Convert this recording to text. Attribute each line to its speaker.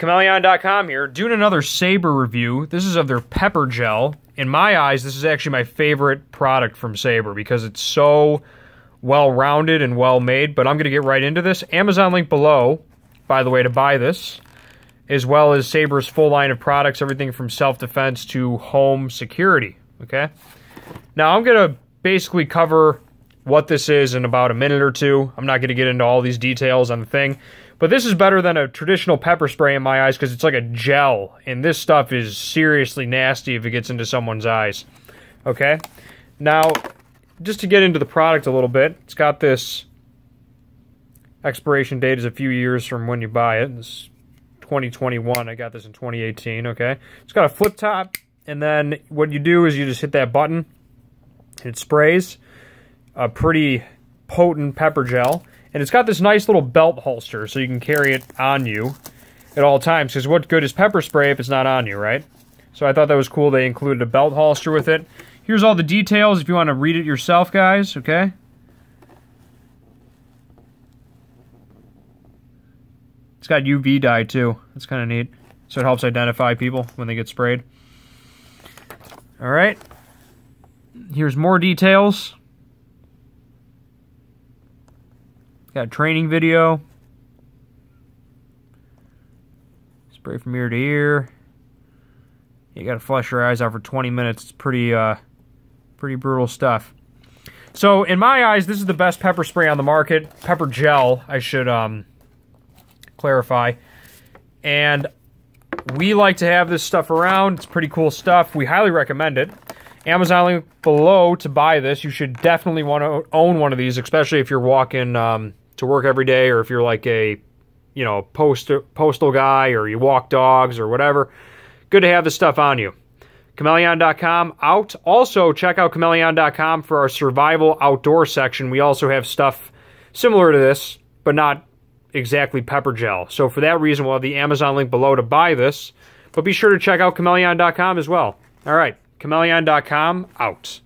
Speaker 1: Chmelaeon.com here, doing another Sabre review. This is of their pepper gel. In my eyes, this is actually my favorite product from Sabre because it's so well rounded and well made. But I'm going to get right into this. Amazon link below, by the way, to buy this, as well as Sabre's full line of products, everything from self defense to home security. Okay. Now I'm going to basically cover what this is in about a minute or two. I'm not going to get into all these details on the thing. But this is better than a traditional pepper spray in my eyes because it's like a gel, and this stuff is seriously nasty if it gets into someone's eyes. Okay? Now, just to get into the product a little bit, it's got this expiration date is a few years from when you buy it. It's 2021. I got this in 2018, okay? It's got a flip top, and then what you do is you just hit that button. It sprays a pretty potent pepper gel and it's got this nice little belt holster so you can carry it on you at all times. Because what good is pepper spray if it's not on you, right? So I thought that was cool. They included a belt holster with it. Here's all the details if you want to read it yourself, guys, okay? It's got UV dye, too. That's kind of neat. So it helps identify people when they get sprayed. All right. Here's more details. Got a training video. Spray from ear to ear. You got to flush your eyes out for 20 minutes. It's pretty, uh, pretty brutal stuff. So, in my eyes, this is the best pepper spray on the market. Pepper gel, I should um, clarify. And we like to have this stuff around. It's pretty cool stuff. We highly recommend it. Amazon link below to buy this. You should definitely want to own one of these, especially if you're walking um, to work every day or if you're like a you know post postal guy or you walk dogs or whatever good to have this stuff on you. Chmelaeon.com out. Also check out chmelaeon.com for our survival outdoor section. We also have stuff similar to this but not exactly pepper gel. So for that reason we'll have the amazon link below to buy this but be sure to check out chmelaeon.com as well. All right. Chmelaeon.com out